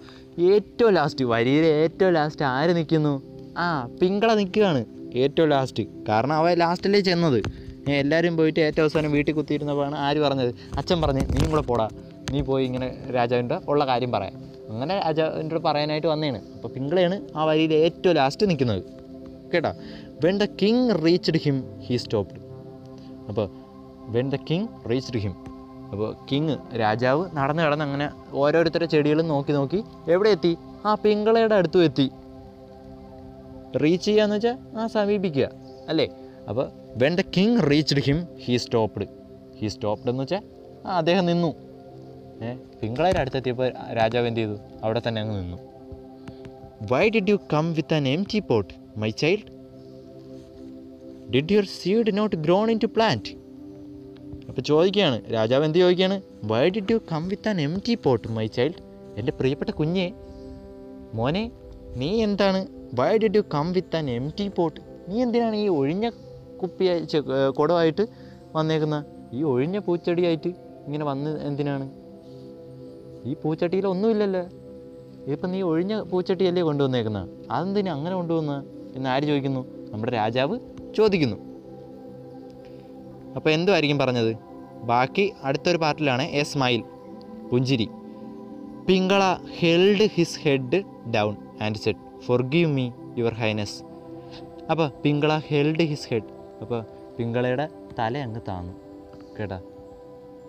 ഏറ്റവും ലാസ്റ്റ് വരിയിലെ ഏറ്റവും ലാസ്റ്റ് ആര് നിൽക്കുന്നു? ആ പിങ്കള നിൽക്കുകയാണ്. ഏറ്റവും ലാസ്റ്റ് കാരണം അവ ലാസ്റ്റിലേ ചെന്നത്. ഞാൻ എല്ലാവരും പോയിട്ട് ഏറ്റവും അവസാനം വീട്ടിൽ കുത്തിയിരുന്നപ്പോഴാണ് ആര് പറഞ്ഞത്? അച്ഛൻ പറഞ്ഞ് നീ കൂടെ പോടാ. നീ പോയി ഇങ്ങനെ രാജാവിന്റെ ഉള്ള കാര്യം പറയാം. അങ്ങനെ രാജാവിന്റെ പറയാനായിട്ട് വന്നതാണ് അപ്പോൾ പിങ്കളയാണ് ആ വരിയിൽ ഏറ്റവും ലാസ്റ്റ് നിൽക്കുന്നത്. കേട്ടോ? When the king reached him he stopped അപ്പോൾ when the king reached him അപ്പോൾ കിങ് രാജാവ് നടന്ന് കിടന്ന് അങ്ങനെ ഓരോരുത്തരുടെ ചെടികളും നോക്കി നോക്കി എവിടെ എത്തി? ആ പിങ്കളയുടെ അടുത്തും എത്തി. റീച്ച് ചെയ്യാന്ന് വെച്ചാൽ ആ സമീപിക്കുക അല്ലേ? അപ്പോൾ when the king reached him he stopped he stopped എന്ന് വെച്ചാൽ ആ അദ്ദേഹം നിന്നു. ഏ പിങ്കളയുടെ അടുത്തെത്തിയപ്പോൾ രാജാവ് എന്ത് ചെയ്തു? അവിടെ തന്നെ അങ്ങ് നിന്നു. Why did you come with an empty pot my child did your seed not grown into plant അപ്പോൾ ചോദിക്കുകയാണ് രാജാവ് എന്ത് ചോദിക്കുകയാണ്? Why did you come with an empty pot my child എന്റെ പ്രിയപ്പെട്ട കുഞ്ഞെ മോനെ നീ എന്താണ് why did you come with an empty pot നീ എന്തിനാണ് ഈ ഒഴിഞ്ഞ കുപ്പി കുടമായിട്ട് വന്നേക്കുന്ന? ഈ ഒഴിഞ്ഞ പൂച്ചെടിയായിട്ട് ഇങ്ങനെ വന്ന് എന്തിനാണ്? ഈ പൂച്ചട്ടിയിൽ ഒന്നുമില്ലല്ലോ? ഇപ്പം നീ ഒഴിഞ്ഞ പൂച്ചട്ടിയല്ലേ കൊണ്ടുവന്നേക്കുന്ന? അതെന്തിനു അങ്ങനെ കൊണ്ടുവന്ന? എന്ന് ആര് ചോദിക്കുന്നു? നമ്മുടെ രാജാവ് ചോദിക്കുന്നു. അപ്പോൾ എന്തുമായിരിക്കും പറഞ്ഞത്? ബാക്കി അടുത്തൊരു പാർട്ടിലാണ് എ സ്മൈൽ പുഞ്ചിരി. Pingala held his head down and said forgive me your highness അപ്പോൾ പിങ്കള ഹെൽഡ് ഹിസ് ഹെഡ് അപ്പോൾ പിങ്കളയുടെ തല അങ്ങ് താന്നു. കേട്ടാ?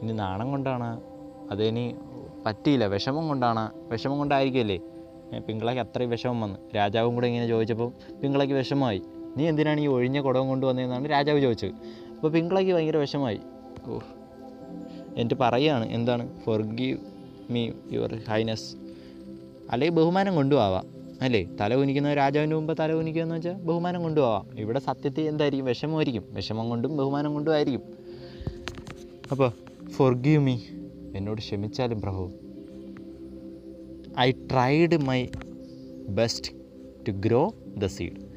ഇനി നാണം കൊണ്ടാണ് അതിനി പറ്റിയില്ല. വിഷമം കൊണ്ടാണ്. വിഷമം കൊണ്ടായിരിക്കുമല്ലേ പിങ്കളയ്ക്ക് അത്രയും വിഷമം വന്നു. രാജാവും കൂടെ ഇങ്ങനെ ചോദിച്ചപ്പോൾ പിങ്കളയ്ക്ക് വിഷമമായി. നീ എന്തിനാണ് ഈ ഒഴിഞ്ഞ കുടവും കൊണ്ടുവന്നതെന്നാണ് രാജാവ് ചോദിച്ചത്. അപ്പോൾ പിങ്കളയ്ക്ക് ഭയങ്കര വിഷമമായി. ഓ എന്നിട്ട് പറയുകയാണ് എന്താണ്? ഫോർഗീവ് മീ യുവർ ഹൈനസ് അല്ലെങ്കിൽ ബഹുമാനം കൊണ്ടുപോവാം അല്ലേ? തല കുനിക്കുന്ന രാജാവിന്റെ മുമ്പ് തല കുനിക്കുക എന്ന് വെച്ചാൽ ബഹുമാനം കൊണ്ടുപോവാം. ഇവിടെ സത്യത്തിൽ എന്തായിരിക്കും? വിഷമമായിരിക്കും. വിഷമം കൊണ്ടും ബഹുമാനം കൊണ്ടും ആയിരിക്കും. അപ്പോൾ ഫൊർഗീവ് മീ എന്നോട് ക്ഷമിച്ചാലും പ്രഭു. I tried my best to grow the seed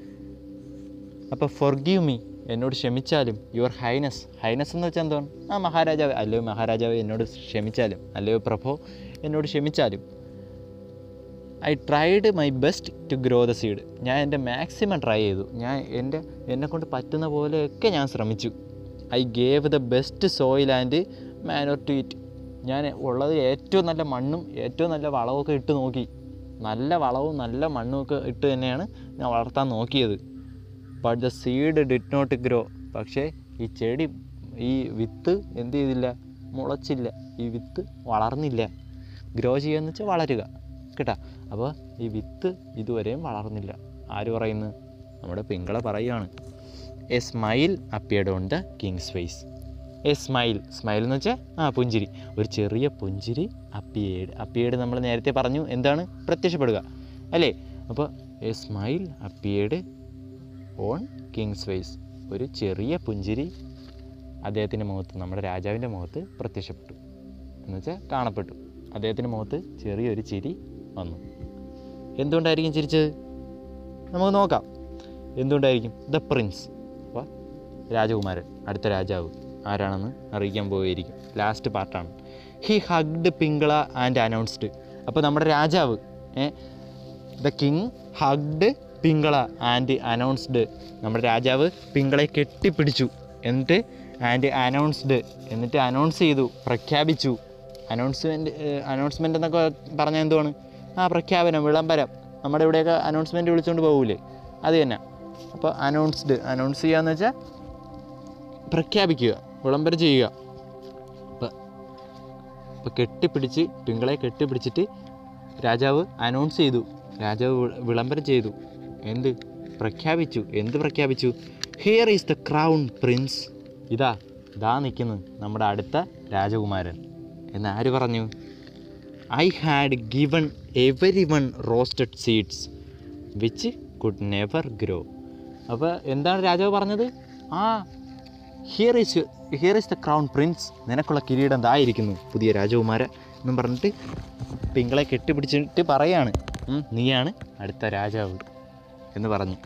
അപ്പോൾ ഫൊർഗീവ് മീ എന്നോട് ക്ഷമിച്ചാലും യുവർ ഹൈനസ് ഹൈനസ് എന്ന് വെച്ചാൽ എന്താണ്? ആ മഹാരാജാവ്. അല്ലയോ മഹാരാജാവ് എന്നോട് ക്ഷമിച്ചാലും. അല്ലയോ പ്രഭോ എന്നോട് ക്ഷമിച്ചാലും. I tried my best to grow the seed ഞാൻ എന്റെ മാക്സിമം ട്രൈ ചെയ്തു. ഞാൻ എന്റെ എന്നെക്കൊണ്ട് പറ്റുന്ന പോലെയൊക്കെ ഞാൻ ശ്രമിച്ചു. I gave the best soil and manure to it ഞാൻ ഉള്ളത് ഏറ്റവും നല്ല മണ്ണും ഏറ്റവും നല്ല വളമൊക്കെ ഇട്ട് നോക്കി. നല്ല വളവും നല്ല മണ്ണും ഒക്കെ ഇട്ട് തന്നെയാണ് ഞാൻ വളർത്താൻ നോക്കിയത്. But the seed did not grow പക്ഷേ ഈ ചെടി ഈ വിത്ത് എന്ത് ചെയ്തില്ല? മുളച്ചില്ല. ഈ വിത്ത് വളർന്നില്ല. ഗ്രോ ചെയ്യുക എന്ന് വെച്ചാൽ വളരുക. കേട്ടാ? അപ്പോൾ ഈ വിത്ത് ഇതുവരെയും വളർന്നില്ല. ആര് പറയുന്നു? നമ്മുടെ പിങ്കള പറയുകയാണ്. A smile appeared on the king's face a smile smile എന്ന് വെച്ചാൽ ആ പുഞ്ചിരി. ഒരു ചെറിയ പുഞ്ചിരി അപ്പിയേഡ് അപ്പിയേഡ് നമ്മൾ നേരത്തെ പറഞ്ഞു. എന്താണ്? പ്രത്യക്ഷപ്പെടുക. അല്ലേ? അപ്പോൾ a smile appeared on king's face ഒരു ചെറിയ പുഞ്ചിരി അദ്ദേഹത്തിന്റെ മുഖത്ത് നമ്മുടെ രാജാവിന്റെ മുഖത്ത് പ്രത്യക്ഷപ്പെട്ടു. എന്നുവെച്ചാൽ കാണപ്പെട്ടു. അദ്ദേഹത്തിന്റെ മുഖത്ത് ചെറിയൊരു ചിരി വന്നു. എന്തുകൊണ്ടായിരിക്കും ചിരിച്ചത്? നമുക്ക് നോക്കാം. എന്തുകൊണ്ടായിരിക്കും? ദ പ്രിൻസ് അപ്പോൾ രാജകുമാരൻ. അടുത്ത രാജാവ്. ആരാണെന്ന് അറിയിക്കാൻ പോയിരിക്കും ലാസ്റ്റ് പാർട്ടാണ് he hugged Pingala and announced അപ്പോൾ നമ്മുടെ രാജാവ് the king hugged Pingala and announced നമ്മുടെ രാജാവ് പിങ്കളെ കെട്ടിപ്പിടിച്ചു. എന്നിട്ട് ആൻഡ് അനൗൺസ്ഡ് എന്നിട്ട് അനൗൺസ് ചെയ്തു പ്രഖ്യാപിച്ചു. അനൗൺസ്മെന്റ് അനൗൺസ്മെന്റ് എന്നൊക്കെ പറഞ്ഞാൽ എന്തുവാണ്? ആ പ്രഖ്യാപനം വിളംബരം. നമ്മുടെ ഇവിടെയൊക്കെ അനൗൺസ്മെന്റ് വിളിച്ചുകൊണ്ട് പോകൂലേ അത് തന്നെ. അപ്പോൾ അനൗൺസ്ഡ് അനൗൺസ് ചെയ്യുക എന്ന് വെച്ചാൽ പ്രഖ്യാപിക്കുക വിളംബരം ചെയ്യുക. അപ്പോൾ ഇപ്പോൾ കെട്ടിപ്പിടിച്ച് പിങ്കളെ കെട്ടിപ്പിടിച്ചിട്ട് രാജാവ് അനൗൺസ് ചെയ്തു. രാജാവ് വിളംബരം ചെയ്തു. എന്ത്? പ്രഖ്യാപിച്ചു. എന്ത് പ്രഖ്യാപിച്ചു? Here is the crown prince ഇതാ ഇതാ നിൽക്കുന്നത് നമ്മുടെ അടുത്ത രാജകുമാരൻ. എന്ന് ആര് പറഞ്ഞു? I had given everyone roasted seeds which could never grow അപ്പോൾ എന്താണ് രാജാവ് പറഞ്ഞത്? ആ here is here is the crown prince നിനക്കുള്ള കിരീടം ഇതായിരിക്കുന്നു പുതിയ രാജകുമാര എന്നും പറഞ്ഞിട്ട് പിങ്കളെ കെട്ടിപ്പിടിച്ചിട്ട് പറയാണ്. "ഉം, നീയാണ് അടുത്ത രാജാവ് എന്ന് പറഞ്ഞു.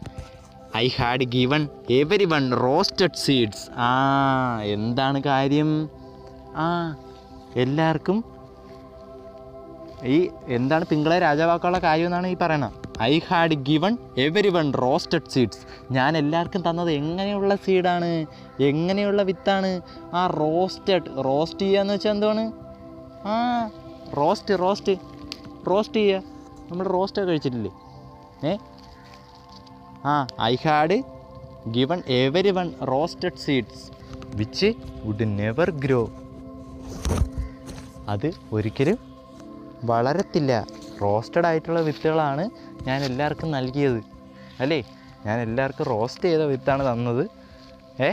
I had given everyone roasted seeds ആ എന്താണ് കാര്യം? ആ എല്ലാവർക്കും ഈ എന്താണ് പിങ്കളെ രാജാവാക്കാനുള്ള കാര്യം എന്നാണ് ഈ പറയണത്? I had given everyone roasted seeds ഞാൻ എല്ലാവർക്കും തന്നത് എങ്ങനെയുള്ള സീഡാണ് എങ്ങനെയുള്ള വിത്താണ്? ആ റോസ്റ്റഡ് റോസ്റ്റ് ചെയ്യുക എന്ന് വെച്ചാൽ എന്താണ് ആ റോസ്റ്റ് റോസ്റ്റ് റോസ്റ്റ് ചെയ്യുക. നമ്മൾ റോസ്റ്റ് കഴിച്ചിട്ടില്ലേ? ഏ? ആ I had given everyone roasted seeds which would never grow അത് ഒരിക്കലും വളരത്തില്ല. റോസ്റ്റഡ് ആയിട്ടുള്ള വിത്തുകളാണ് ഞാൻ എല്ലാവർക്കും നൽകിയത്. അല്ലേ? ഞാൻ എല്ലാവർക്കും റോസ്റ്റ് ചെയ്ത വിത്താണ് തന്നത്. ഏ?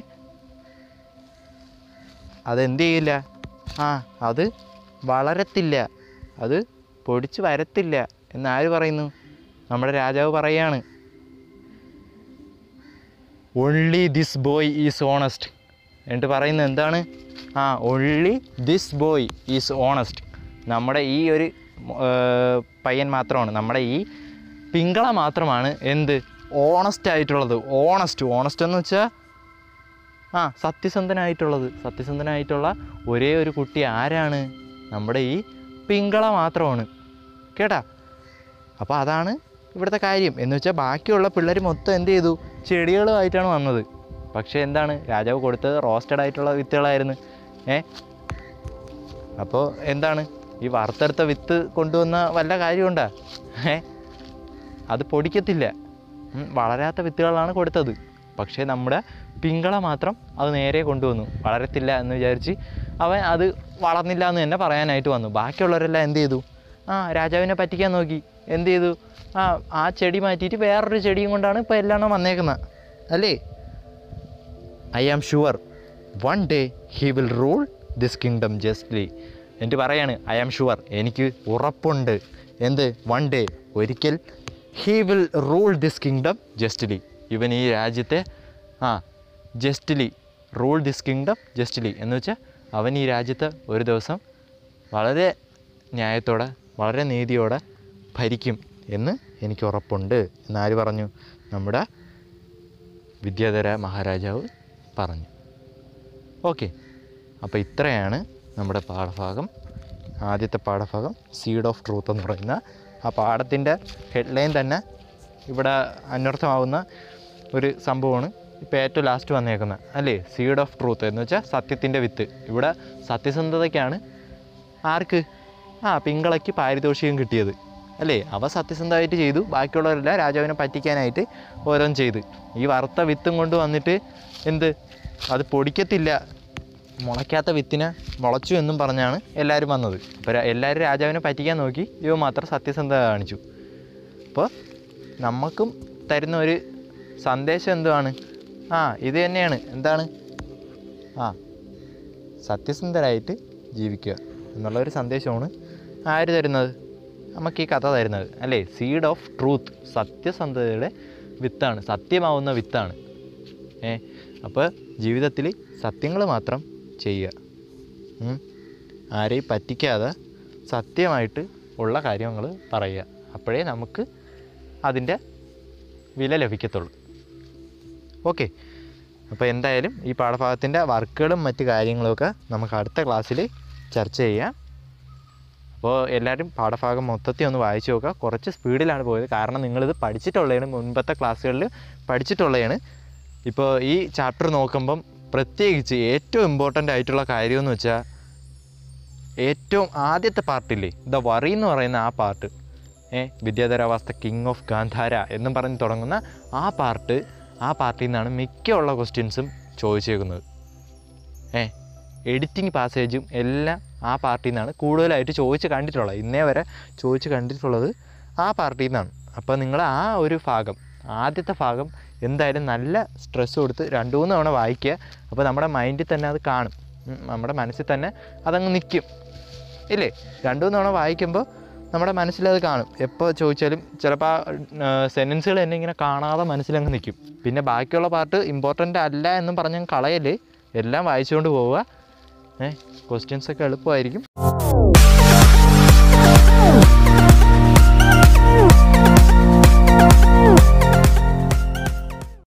അതെന്ത് ചെയ്യില്ല? ആ അത് വളരത്തില്ല. അത് പൊടിച്ച് വരത്തില്ല. എന്നാര് പറയുന്നു? നമ്മുടെ രാജാവ് പറയാണ്. Only this boy is honest എന്നിട്ട് പറയുന്നത് എന്താണ്? ആ only this boy is honest നമ്മുടെ ഈ ഒരു പയ്യൻ മാത്രമാണ്. നമ്മുടെ ഈ പിങ്കള മാത്രമാണ് എന്ത്? ഓണസ്റ്റ് ആയിട്ടുള്ളത്. ഓണസ്റ്റ് ഓണസ്റ്റ് എന്ന് വെച്ചാൽ ആ സത്യസന്ധനായിട്ടുള്ളത്. സത്യസന്ധനായിട്ടുള്ള ഒരേ ഒരു കുട്ടി ആരാണ്? നമ്മുടെ ഈ പിങ്കള മാത്രമാണ്. കേട്ടാ? അപ്പോൾ അതാണ് ഇവിടുത്തെ കാര്യം. എന്ന് വെച്ചാൽ ബാക്കിയുള്ള പിള്ളേർ മൊത്തം എന്ത് ചെയ്തു? ചെടികളുമായിട്ടാണ് വന്നത്. പക്ഷേ എന്താണ്? രാജാവ് കൊടുത്തത് റോസ്റ്റഡ് ആയിട്ടുള്ള വിത്തുകളായിരുന്നു. ഏ? അപ്പോൾ എന്താണ്? ഈ വറുത്തെടുത്ത വിത്ത് കൊണ്ടുവന്ന വല്ല കാര്യമുണ്ടാ? ഏ? അത് പൊടിക്കത്തില്ല. വളരാത്ത വിത്തുകളാണ് കൊടുത്തത്. പക്ഷേ നമ്മുടെ പിങ്കള മാത്രം അത് നേരെ കൊണ്ടുവന്നു. വളരത്തില്ല എന്ന് വിചാരിച്ച് അവൻ അത് വളർന്നില്ല എന്ന് തന്നെ പറയാനായിട്ട് വന്നു. ബാക്കിയുള്ളവരെല്ലാം എന്ത് ചെയ്തു? ആ രാജാവിനെ പറ്റിക്കാൻ നോക്കി. എന്ത് ചെയ്തു? ആ ആ ചെടി മാറ്റിയിട്ട് വേറൊരു ചെടിയും കൊണ്ടാണ് ഇപ്പോൾ എല്ലാം വന്നേക്കുന്നത് അല്ലേ? I am sure one day he will rule this kingdom justly എന്നിട്ട് പറയാണ് ഐ ആം ഷുവർ എനിക്ക് ഉറപ്പുണ്ട്. എന്ത്? വൺ ഡേ ഒരിക്കൽ he will rule this kingdom justly ഇവൻ ഈ രാജ്യത്തെ ആ justly rule this kingdom justly എന്ന് വെച്ചാൽ അവൻ ഈ രാജ്യത്ത് ഒരു ദിവസം വളരെ ന്യായത്തോടെ വളരെ നീതിയോടെ ഭരിക്കും എന്ന് എനിക്ക് ഉറപ്പുണ്ട്. എന്നാര് പറഞ്ഞു? നമ്മുടെ വിദ്യാധര മഹാരാജാവ് പറഞ്ഞു. ഓക്കെ. അപ്പോൾ ഇത്രയാണ് നമ്മുടെ പാഠഭാഗം ആദ്യത്തെ പാഠഭാഗം സീഡ് ഓഫ് ട്രൂത്ത് എന്ന് പറയുന്ന ആ പാഠത്തിന്റെ ഹെഡ്ലൈൻ തന്നെ ഇവിടെ അന്വർത്ഥമാവുന്ന ഒരു സംഭവമാണ്. ഇപ്പോൾ ഏറ്റവും ലാസ്റ്റ് വന്നേക്കുന്നത് അല്ലേ? സീഡ് ഓഫ് ട്രൂത്ത് എന്ന് വെച്ചാൽ സത്യത്തിന്റെ വിത്ത്. ഇവിടെ സത്യസന്ധതയ്ക്കാണ് ആർക്ക്? ആ പിങ്കളയ്ക്ക് പാരിതോഷികം കിട്ടിയത് അല്ലേ? അവ സത്യസന്ധമായിട്ട് ചെയ്തു. ബാക്കിയുള്ളവരെല്ലാം രാജാവിനെ പറ്റിക്കാനായിട്ട് ഓരോന്ന് ചെയ്ത്. ഈ വറുത്ത വിത്തും കൊണ്ട് വന്നിട്ട് എന്ത്? അത് പൊടിക്കത്തില്ല. മുളയ്ക്കാത്ത വിത്തിനെ മുളച്ചു എന്നും പറഞ്ഞാണ് എല്ലാവരും വന്നത്. അപ്പോൾ എല്ലാവരും രാജാവിനെ പറ്റിക്കാൻ നോക്കി. ഇവ മാത്രം സത്യസന്ധത കാണിച്ചു. അപ്പോൾ നമുക്കും തരുന്ന ഒരു സന്ദേശം എന്തുവാണ്? ആ ഇത് തന്നെയാണ്. എന്താണ്? ആ സത്യസന്ധരായിട്ട് ജീവിക്കുക എന്നുള്ളൊരു സന്ദേശമാണ് ആര് തരുന്നത്? നമുക്ക് ഈ കഥ തരുന്നത്. അല്ലേ? സീഡ് ഓഫ് ട്രൂത്ത് സത്യസന്ധതയുടെ വിത്താണ്. സത്യമാവുന്ന വിത്താണ്. ഏ അപ്പോൾ ജീവിതത്തിൽ സത്യങ്ങൾ മാത്രം ചെയ്യുക. ആരെയും പറ്റിക്കാതെ സത്യമായിട്ട് ഉള്ള കാര്യങ്ങൾ പറയുക. അപ്പോഴേ നമുക്ക് അതിന്റെ വില ലഭിക്കത്തുള്ളൂ. ഓക്കെ. അപ്പോൾ എന്തായാലും ഈ പാഠഭാഗത്തിന്റെ വർക്കുകളും മറ്റ് കാര്യങ്ങളുമൊക്കെ നമുക്ക് അടുത്ത ക്ലാസ്സിൽ ചർച്ച ചെയ്യാം. അപ്പോൾ എല്ലാവരും പാഠഭാഗം മൊത്തത്തിൽ ഒന്ന് വായിച്ചു നോക്കുക. കുറച്ച് സ്പീഡിലാണ് പോയത്. കാരണം നിങ്ങളിത് പഠിച്ചിട്ടുള്ളതാണ്. മുൻപത്തെ ക്ലാസ്സുകളിൽ പഠിച്ചിട്ടുള്ളതാണ്. ഇപ്പോൾ ഈ ചാപ്റ്റർ നോക്കുമ്പം പ്രത്യേകിച്ച് ഏറ്റവും ഇമ്പോർട്ടന്റ് ആയിട്ടുള്ള കാര്യമെന്ന് വെച്ചാൽ ഏറ്റവും ആദ്യത്തെ പാർട്ടില്ലേ ദ വറി എന്ന് പറയുന്ന ആ പാർട്ട് ഏ വിദ്യാധരാവസ്ഥ കിങ് ഓഫ് ഗാന്ധാര എന്നും പറഞ്ഞ് തുടങ്ങുന്ന ആ പാർട്ട് ആ പാർട്ടിയിൽ നിന്നാണ് മിക്കുള്ള ക്വസ്റ്റ്യൻസും ചോദിച്ചേക്കുന്നത്. ഏ എഡിറ്റിംഗ് പാസേജും എല്ലാം ആ പാർട്ടിയിൽ നിന്നാണ് കൂടുതലായിട്ട് ചോദിച്ച് കണ്ടിട്ടുള്ളത്. ഇന്നേ വരെ ചോദിച്ച് കണ്ടിട്ടുള്ളത് ആ പാർട്ടിയിൽ നിന്നാണ്. അപ്പോൾ നിങ്ങൾ ആ ഒരു ഭാഗം ആദ്യത്തെ ഭാഗം എന്തായാലും നല്ല സ്ട്രെസ് കൊടുത്ത് രണ്ട് മൂന്ന് തവണ വായിക്കുക. അപ്പോൾ നമ്മുടെ മൈൻഡിൽ തന്നെ അത് കാണും. നമ്മുടെ മനസ്സിൽ തന്നെ അതങ്ങ് നിൽക്കും ഇല്ലേ? രണ്ട് മൂന്ന് തവണ വായിക്കുമ്പോൾ നമ്മുടെ മനസ്സിലത് കാണും. എപ്പോൾ ചോദിച്ചാലും ചിലപ്പോൾ ആ സെന്റൻസുകൾ തന്നെ ഇങ്ങനെ കാണാതെ മനസ്സിലങ്ങ് നിൽക്കും പിന്നെ ബാക്കിയുള്ള പാർട്ട് ഇമ്പോർട്ടന്റ് അല്ല എന്നും പറഞ്ഞ് കളയൽ. എല്ലാം വായിച്ചുകൊണ്ട് പോവുക. ഏഹ് ക്വസ്റ്റ്യൻസൊക്കെ എളുപ്പമായിരിക്കും.